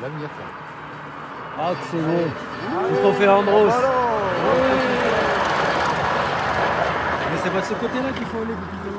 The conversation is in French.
C'est l'avenir ça. Ah, que c'est beau. Le trophée Andros. Mais c'est pas de ce côté-là qu'il faut aller, Pépito.